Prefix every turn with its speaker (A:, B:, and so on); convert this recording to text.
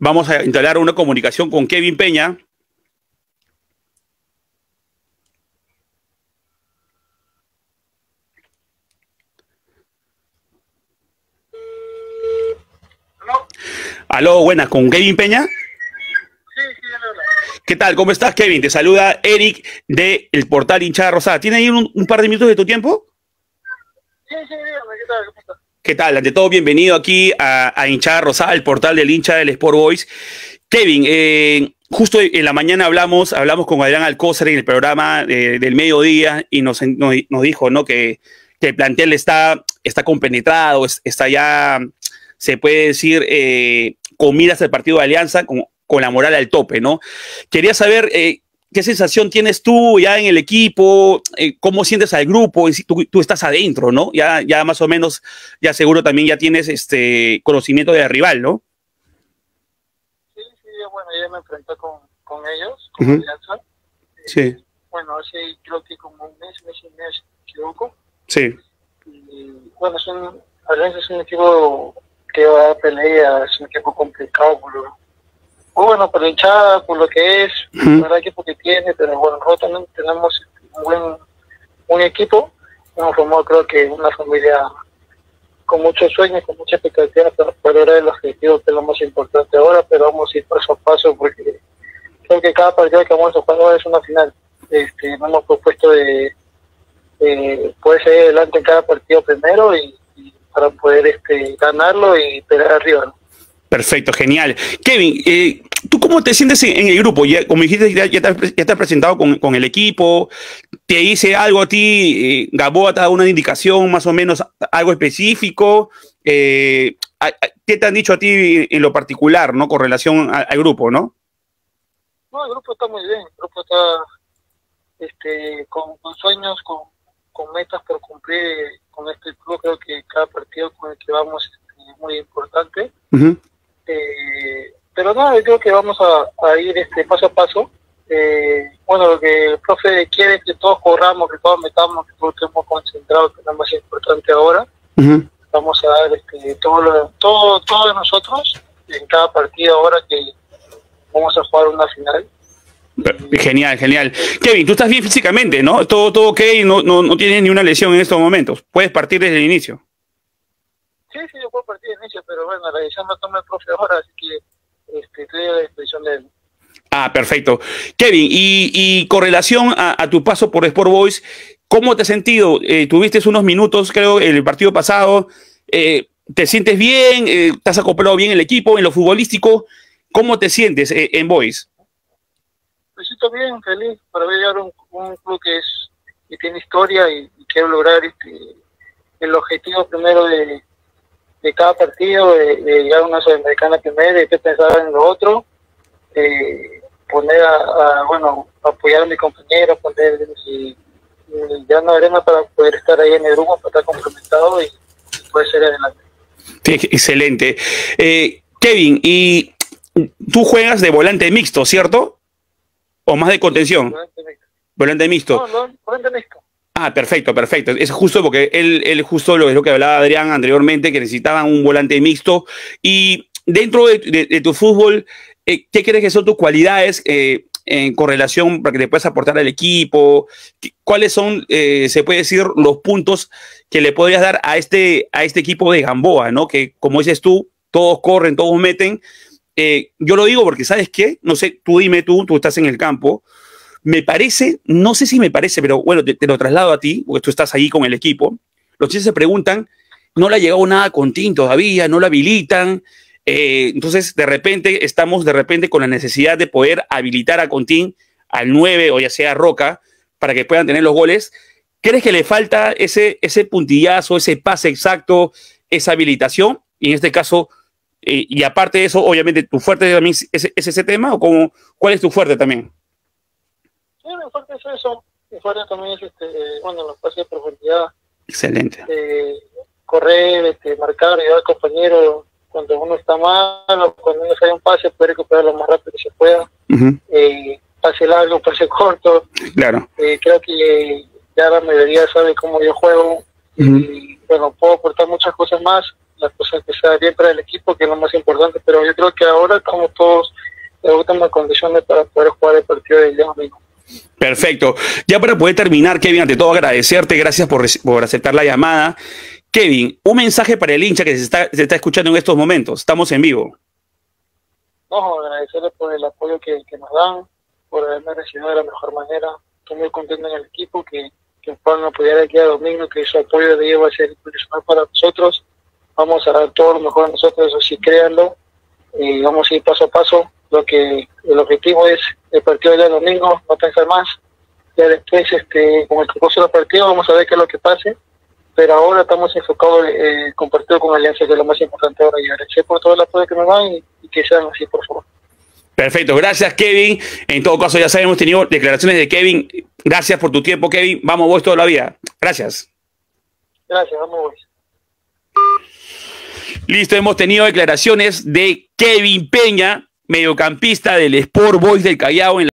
A: Vamos a instalar una comunicación con Kevin Peña. Aló, buenas, ¿con Kevin Peña? Sí, sí, hola. ¿Qué tal? ¿Cómo estás, Kevin? Te saluda Eric del el portal Hinchada Rosada. ¿Tienes ahí un, par de minutos de tu tiempo? Sí, sí, dígame, ¿qué tal? ¿Cómo estás? ¿Qué tal? Ante todo, bienvenido aquí a, a Hinchada Rosada, el portal del hincha del Sport Boys. Kevin, eh, justo en la mañana hablamos, hablamos con Adrián Alcócer en el programa eh, del mediodía y nos, nos, dijo ¿no? que, que, el plantel está, está compenetrado, está ya, se puede decir, eh, con miras al partido de Alianza, con, con, la moral al tope, ¿no? Quería saber eh, qué sensación tienes tú ya en el equipo, eh, cómo sientes al grupo, tú, tú, estás adentro, ¿no? Ya, ya más o menos, ya seguro también ya tienes este conocimiento de rival, ¿no?
B: Sí, sí, bueno, ya me enfrenté con, con ellos, con Alianza.
A: Sí.
B: Eh, bueno, hace creo que como un mes, mes y mes, me equivoco.
A: Sí.
B: Y bueno, es un, Alianza es un equipo que va a pelear, es un equipo complicado por bueno, por hinchada, por lo que es, por el equipo que tiene, pero bueno, nosotros también tenemos un buen un equipo, hemos formado creo que una familia con muchos sueños, con mucha expectativa para poder el objetivo que es lo más importante ahora, pero vamos a ir paso a paso porque creo que cada partido que vamos a jugar es una final. Este, nos hemos propuesto de, de poder seguir adelante en cada partido primero y para poder este, ganarlo y pelear arriba. ¿no?
A: Perfecto, genial. Kevin, eh, ¿tú cómo te sientes en, el grupo? Ya, como dijiste, ya, ya, te, has, ya te has presentado con, con, el equipo, te dice algo a ti, eh, Gaboa te ha dado una indicación más o menos, algo específico. Eh, ¿Qué te han dicho a ti en lo particular, no, con relación al, al grupo, no?
B: No, el grupo está muy bien, el grupo está este, con, con sueños, con, con metas por cumplir con este club. Creo que cada partido con el que vamos es muy importante.
A: Uh -huh.
B: Eh, pero no, yo creo que vamos a, a ir este paso a paso. Eh, bueno, lo que el profe quiere es que todos corramos, que todos metamos, que todos estemos concentrados, que es lo más importante ahora.
A: Uh -huh.
B: Vamos a dar este, todo, lo, todo, todo de nosotros en cada partido ahora que vamos a jugar una final.
A: Genial, genial. Kevin, tú estás bien físicamente, ¿no? Todo, todo ok, no, no, no tienes ni una lesión en estos momentos. Puedes partir desde el inicio.
B: Sí, sí, yo puedo partir el inicio, pero bueno, la decisión la toma el profe ahora, así que este, estoy a la disposición de él.
A: Ah, perfecto. Kevin, y, y con relación a, a, tu paso por Sport Boys, ¿cómo te has sentido? Eh, tuviste unos minutos, creo, el partido pasado. Eh, ¿Te sientes bien? Eh, ¿Te has acoplado bien el equipo en lo futbolístico? ¿Cómo te sientes eh, en Boys?
B: me siento bien, feliz para ver un, un club que es que tiene historia y, y quiero lograr este, el objetivo primero de, de cada partido, de, de, llegar a una sudamericana primero y después pensar en lo otro, eh, poner a, a, bueno, apoyar a mi compañero, poner mi, mi grano de arena para poder estar ahí en el grupo, para estar complementado y, y poder ser adelante.
A: Sí, excelente. Eh, Kevin, y tú juegas de volante mixto, ¿cierto? ¿O más de contención?
B: Volante mixto.
A: Volante mixto.
B: No, no, volante mixto.
A: Ah, perfecto, perfecto. Es justo porque él, justo lo, es lo que hablaba Adrián anteriormente, que necesitaban un volante mixto. Y dentro de, tu fútbol, eh, ¿qué crees que son tus cualidades eh, en correlación para que te puedas aportar al equipo? ¿Cuáles son, eh, se puede decir, los puntos que le podrías dar a este, a este equipo de Gamboa, ¿no? Que, como dices tú, todos corren, todos meten, yo lo digo porque, ¿sabes qué? No sé, tú dime tú, tú estás en el campo. Me parece, no sé si me parece, pero bueno, te, lo traslado a ti, porque tú estás ahí con el equipo. Los chicos se preguntan, no le ha llegado nada con Tim todavía, no lo habilitan. Eh, entonces, de repente, estamos de repente con la necesidad de poder habilitar a Contín al 9 o ya sea a Roca para que puedan tener los goles. ¿Crees que le falta ese, ese puntillazo, ese pase exacto, esa habilitación? Y en este caso, eh, y aparte de eso, obviamente, ¿tu fuerte también es, es ese tema o cómo, cuál es tu fuerte también?
B: Es eso. Mi fuerte también es, este, bueno, los pases de profundidad.
A: Excelente.
B: Eh, correr, este, marcar, ayudar al compañero cuando uno está mal o cuando uno falla un pase, poder recuperar lo más rápido que se pueda.
A: Uh -huh.
B: eh, pase largo, pase corto.
A: Claro.
B: Eh, creo que ya la mayoría sabe cómo yo juego. Uh -huh. Y bueno, puedo aportar muchas cosas más las cosas que sea bien para el equipo, que es lo más importante, pero yo creo que ahora estamos todos en últimas condiciones para poder jugar el partido del día domingo.
A: Perfecto. Ya para poder terminar, Kevin, ante todo agradecerte, gracias por, por aceptar la llamada. Kevin, un mensaje para el hincha que se está, se está escuchando en estos momentos. Estamos en vivo.
B: No, agradecerles por el apoyo que, nos dan, por haberme recibido de la mejor manera. Estoy muy contento en el equipo, que, que puedan apoyar aquí a Domingo, que su apoyo de ellos va a ser impresionante para nosotros. Vamos a dar todo lo mejor a nosotros, eso sí, créanlo. Y vamos a ir paso a paso. Lo que El objetivo es el partido del domingo, no pensar más. Ya después, este, con el curso del partido, vamos a ver qué es lo que pase pero ahora estamos enfocados en eh, compartir con Alianza, que es lo más importante ahora. Y agradecer por todo el apoyo que me dan y, y, que sean así, por favor.
A: Perfecto, gracias Kevin. En todo caso, ya sabemos, hemos tenido declaraciones de Kevin. Gracias por tu tiempo, Kevin. Vamos vos toda la vida. Gracias.
B: Gracias, vamos vos.
A: Listo, hemos tenido declaraciones de Kevin Peña, mediocampista del Sport Boys del Callao en